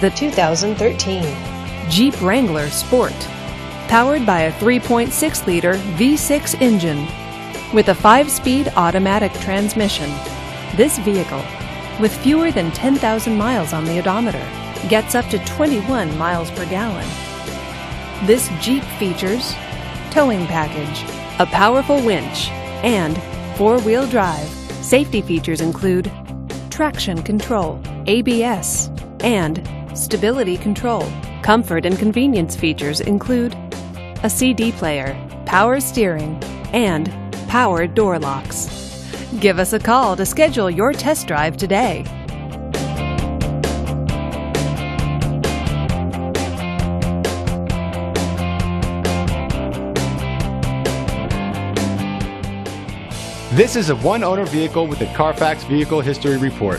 the 2013 Jeep Wrangler Sport. Powered by a 3.6 liter V6 engine with a 5 speed automatic transmission. This vehicle, with fewer than 10,000 miles on the odometer, gets up to 21 miles per gallon. This Jeep features towing package, a powerful winch, and four wheel drive. Safety features include traction control, ABS, and stability control. Comfort and convenience features include a CD player, power steering, and power door locks. Give us a call to schedule your test drive today. This is a one owner vehicle with a Carfax Vehicle History Report.